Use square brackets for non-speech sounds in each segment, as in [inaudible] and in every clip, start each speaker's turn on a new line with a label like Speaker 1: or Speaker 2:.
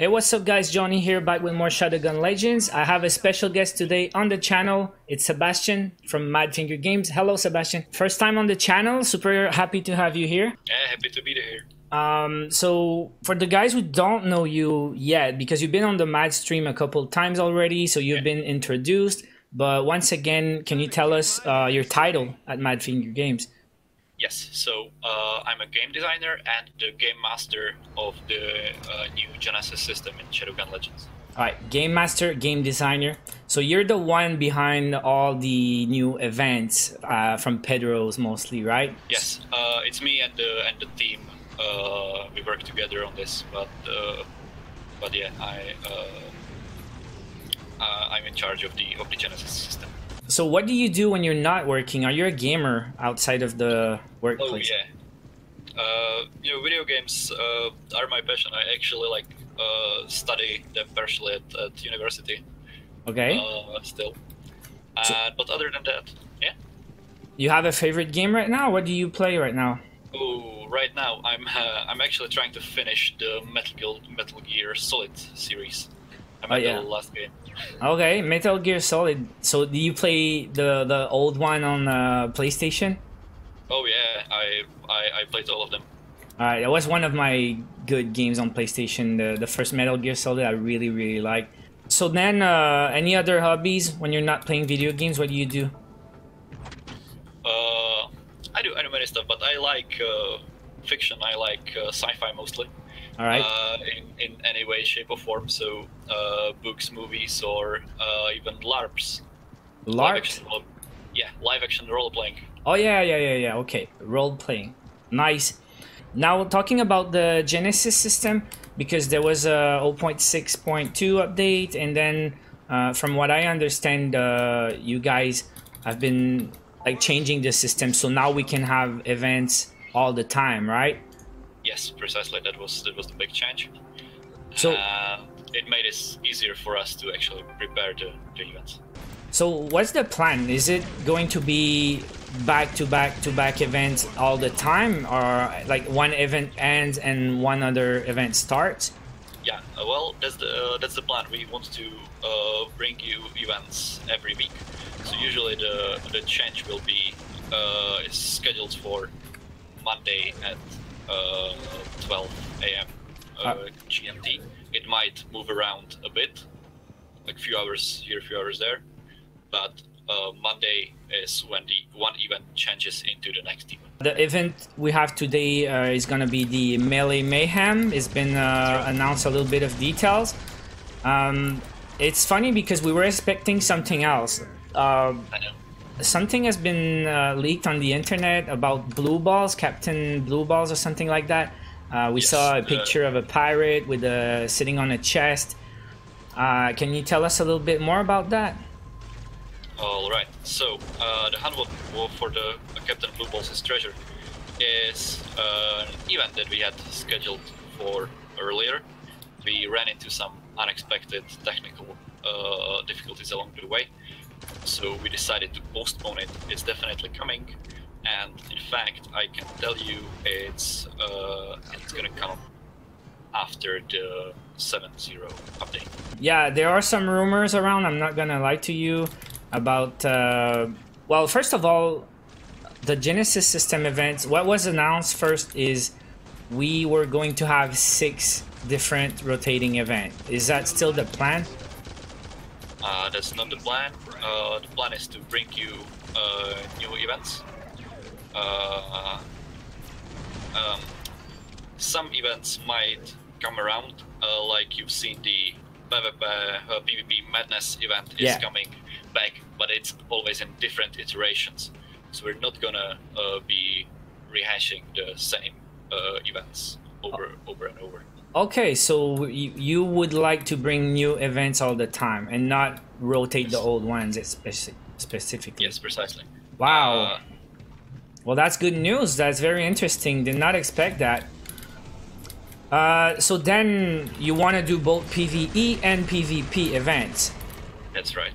Speaker 1: Hey, what's up guys? Johnny here back with more Shadowgun Legends. I have a special guest today on the channel. It's Sebastian from Madfinger Games. Hello Sebastian. First time on the channel. Super happy to have you here.
Speaker 2: Yeah, happy to be here.
Speaker 1: Um, so for the guys who don't know you yet, because you've been on the Mad stream a couple times already, so you've yeah. been introduced. But once again, can you tell us uh, your title at Madfinger Games?
Speaker 2: Yes, so uh, I'm a game designer and the game master of the uh, new Genesys system in Shadowgun Legends.
Speaker 1: All right, game master, game designer. So you're the one behind all the new events uh, from Pedro's mostly, right?
Speaker 2: Yes, uh, it's me and the and the team. Uh, we work together on this, but uh, but yeah, I I'm in charge of the of the Genesys system.
Speaker 1: So what do you do when you're not working? Are you a gamer outside of the workplace?
Speaker 2: Oh yeah. Uh, you know, video games uh, are my passion. I actually like uh, study them partially at, at university.
Speaker 1: Okay.
Speaker 2: Uh, still. So, but other than that, yeah.
Speaker 1: You have a favorite game right now? What do you play right now?
Speaker 2: Oh, right now I'm uh, I'm actually trying to finish the Metal Gear Metal Gear Solid series. Oh, yeah. the last game.
Speaker 1: Okay, Metal Gear Solid. So do you play the the old one on uh, PlayStation?
Speaker 2: Oh yeah, I, I I played all of them.
Speaker 1: Alright, that was one of my good games on PlayStation. The the first Metal Gear Solid I really really liked. So then, uh, any other hobbies when you're not playing video games? What do you do?
Speaker 2: Uh, I do I do many stuff, but I like uh, fiction. I like uh, sci-fi mostly.
Speaker 1: All right.
Speaker 2: Uh, in, in any way, shape, or form. So uh, books, movies, or uh, even LARPs.
Speaker 1: LARPs. Live action,
Speaker 2: yeah, live action role playing.
Speaker 1: Oh yeah, yeah, yeah, yeah. Okay, role playing. Nice. Now talking about the Genesys system, because there was a 0.6.2 update, and then uh, from what I understand, uh, you guys have been like changing the system, so now we can have events all the time, right?
Speaker 2: Yes, precisely. That was that was the big change.
Speaker 1: So
Speaker 2: uh, it made it easier for us to actually prepare the, the events.
Speaker 1: So what's the plan? Is it going to be back to back to back events all the time, or like one event ends and one other event starts?
Speaker 2: Yeah, uh, well, that's the uh, that's the plan. We want to uh, bring you events every week. So usually the the change will be uh, scheduled for Monday at uh, 12 a.m. Uh, ah. GMT. It might move around a bit, like a few hours here, a few hours there, but uh, Monday is when the one event changes into the next event.
Speaker 1: The event we have today uh, is going to be the Melee Mayhem. It's been uh, announced a little bit of details. Um, it's funny because we were expecting something else.
Speaker 2: Uh, I know
Speaker 1: something has been uh, leaked on the internet about blue balls, Captain Blue Balls, or something like that. Uh, we yes, saw a picture uh, of a pirate with a sitting on a chest. Uh, can you tell us a little bit more about that?
Speaker 2: All right. So uh, the handbook for the Captain Blue Balls' treasure is uh, an event that we had scheduled for earlier. We ran into some unexpected technical difficulties along the way so we decided to postpone it. It's definitely coming, and in fact, I can tell you it's uh, it's gonna come after the 7.0 update.
Speaker 1: Yeah, there are some rumors around. I'm not gonna lie to you about. Uh, well, first of all, the Genesys system events. What was announced first is we were going to have six different rotating events. Is that still the plan?
Speaker 2: Uh, that's not the plan. Uh, the plan is to bring you uh, new events. Uh, um, some events might come around, uh, like you've seen the PvP, PvP uh, Madness event is
Speaker 1: yeah.
Speaker 2: coming back, but it's always in different iterations. So we're not gonna be rehashing the same events over, over and over.
Speaker 1: Okay, so you, would like to bring new events all the time and not rotate the old ones speci specifically.
Speaker 2: Yes, precisely.
Speaker 1: Wow. Uh, well, that's good news. That's very interesting. Did not expect that. Uh, so then you want to do both PvE and PvP events.
Speaker 2: That's right.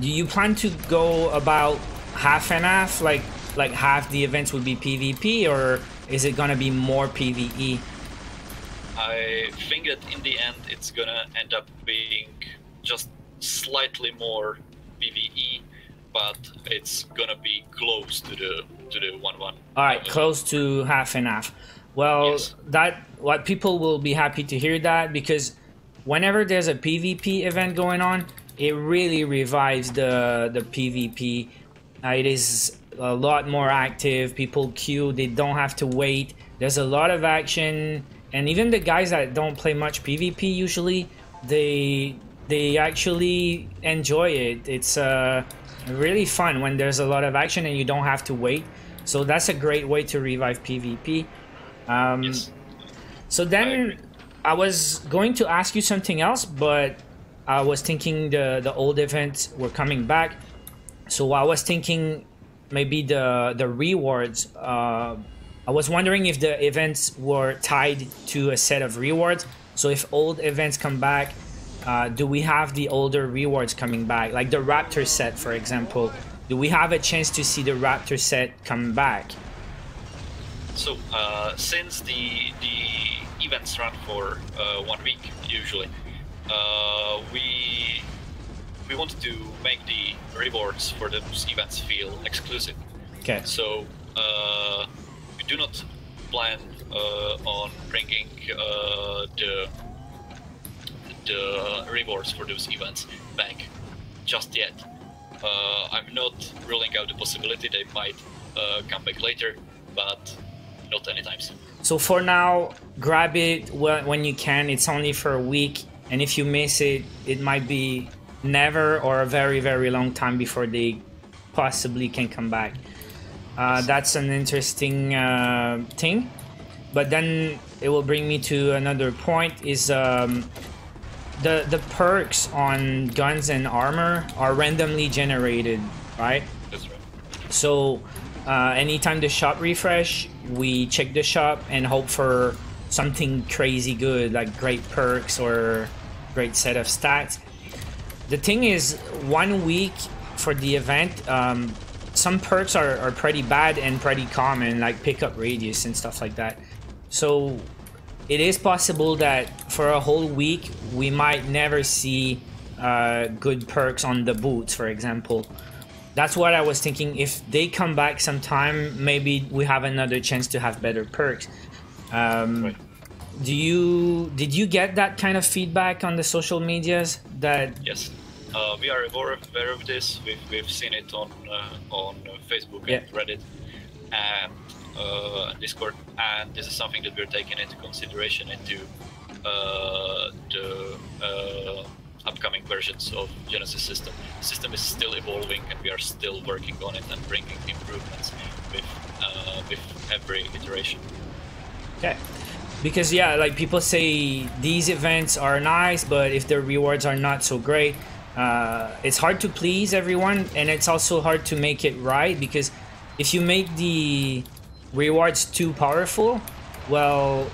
Speaker 1: Do you plan to go about half and half? Like, like half the events would be PvP, or is it gonna be more PvE?
Speaker 2: I think that in the end it's gonna end up being just slightly more PVE, but it's gonna be close to the to the one one.
Speaker 1: All right, close to half and half. Well,
Speaker 2: Yes.
Speaker 1: that what people will be happy to hear that because whenever there's a PvP event going on, it really revives the the PvP. Uh, it is a lot more active. People queue. They don't have to wait. There's a lot of action, and even the guys that don't play much PvP usually, they they actually enjoy it. It's uh, really fun when there's a lot of action and you don't have to wait. So that's a great way to revive PvP. Um,
Speaker 2: Yes.
Speaker 1: so then
Speaker 2: agree.
Speaker 1: I, was going to ask you something else, but I was thinking the the old events were coming back. So I was thinking maybe the the rewards. Uh, I was wondering if the events were tied to a set of rewards. So if old events come back, uh, do we have the older rewards coming back? Like the Raptor set, for example. Do we have a chance to see the Raptor set come back?
Speaker 2: So uh, since the the events run for uh, one week usually, uh, we we wanted to make the rewards for those events feel exclusive.
Speaker 1: Okay.
Speaker 2: So uh, do not plan uh, on bringing uh, the the rewards for those events back just yet. Uh, I'm not ruling out the possibility they might come back later, but not anytime soon.
Speaker 1: So for now, grab it when you can. It's only for a week, and if you miss it, it might be never or a very very long time before they possibly can come back. Uh, that's an interesting uh, thing, but then it will bring me to another point: is um, the the perks on guns and armor are randomly generated, right?
Speaker 2: That's right.
Speaker 1: So uh, anytime the shop refresh, we check the shop and hope for something crazy good, like great perks or great set of stats. The thing is, one week for the event, um, some perks are, are pretty bad and pretty common, like pickup radius and stuff like that. So it is possible that for a whole week we might never see uh, good perks on the boots, for example. That's what I was thinking. If they come back sometime, maybe we have another chance to have better perks. Um,
Speaker 2: Right.
Speaker 1: Do you did you get that kind of feedback on the social medias that
Speaker 2: Yes. Uh, we are aware of, aware of this. We've, we've seen it on uh, on Facebook
Speaker 1: Yeah.
Speaker 2: and Reddit and uh, Discord, and this is something that we're taking into consideration into uh, the uh, upcoming versions of Genesys system. The system is still evolving, and we are still working on it and bringing improvements with uh, with every iteration.
Speaker 1: Okay. Because yeah, like people say these events are nice, but if the rewards are not so great, uh, it's hard to please everyone, and it's also hard to make it right because if you make the rewards too powerful, well,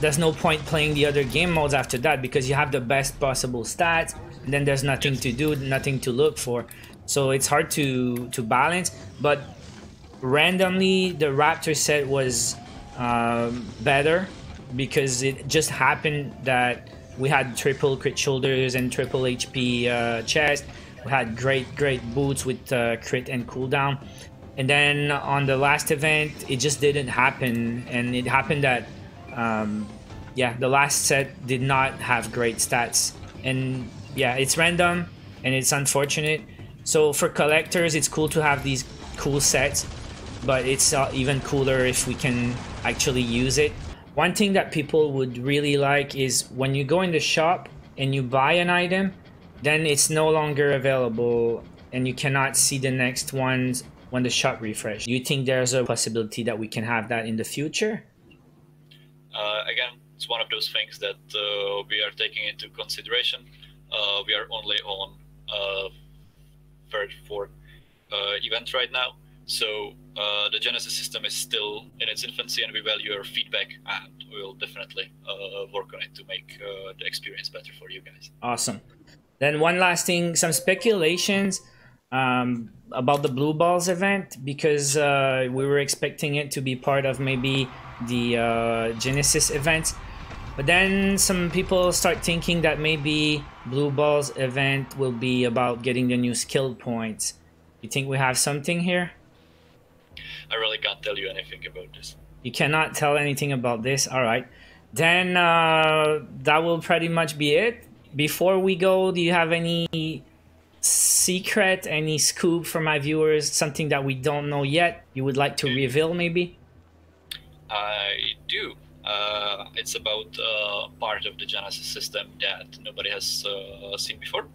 Speaker 1: there's no point playing the other game modes after that because you have the best possible stats, and then there's nothing to do, nothing to look for. So it's hard to to balance, but randomly the Raptor set was um, better because it just happened that we had triple crit shoulders and triple HP uh, chest. We had great, great boots with uh, crit and cooldown. And then on the last event, it just didn't happen. And it happened that, um, yeah, the last set did not have great stats. And yeah, it's random and it's unfortunate. So for collectors, it's cool to have these cool sets but it's uh, even cooler if we can actually use it. One thing that people would really like is when you go in the shop and you buy an item, then it's no longer available and you cannot see the next ones when the shop refresh. Do you think there's a possibility that we can have that in the future?
Speaker 2: Uh, again, it's one of those things that uh, we are taking into consideration. Uh, we are only on uh, third, fourth uh, event right now, so uh, the Genesys system is still in its infancy, and we value your feedback, and we will definitely uh, work on it to make uh, the experience better for you guys.
Speaker 1: Awesome. Then one last thing, some speculations um, about the Blue Balls event because uh, we were expecting it to be part of maybe the uh, Genesys event. But then some people start thinking that maybe Blue Balls event will be about getting the new skill points. You think we have something here?
Speaker 2: I really can't tell you anything about this.
Speaker 1: You cannot tell anything about this. All right. Then uh, that will pretty much be it. Before we go, do you have any secret, any scoop for my viewers? Something that we don't know yet you would like to reveal, maybe?
Speaker 2: I do. Uh, it's about uh, part of the Genesys system that nobody has uh, seen before,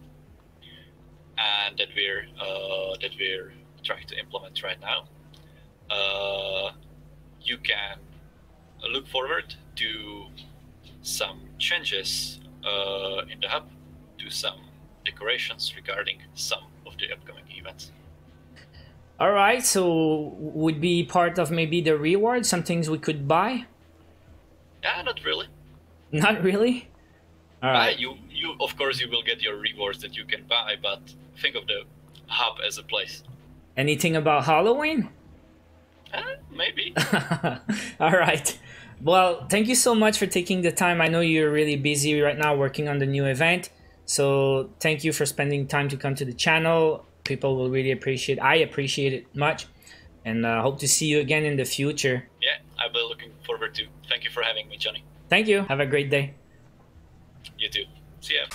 Speaker 2: and that we're uh, that we're trying to implement right now. Uh, you can look forward to some changes uh, in the hub, to some decorations regarding some of the upcoming events.
Speaker 1: All right, so would be part of maybe the reward, some things we could buy.
Speaker 2: Yeah, not really. [laughs]
Speaker 1: Not really. All right.
Speaker 2: Uh, you, you, of course, you will get your rewards that you can buy, but think of the hub as a place.
Speaker 1: Anything about Halloween?
Speaker 2: Maybe. [laughs]
Speaker 1: All right. Well, thank you so much for taking the time. I know you're really busy right now working on the new event. So thank you for spending time to come to the channel. People will really appreciate I appreciate it much. And uh, hope to see you again in the future.
Speaker 2: yeah, I'll be looking forward to. Thank you for having me, Johnny.
Speaker 1: Thank you. Have a great day.
Speaker 2: You too. See ya.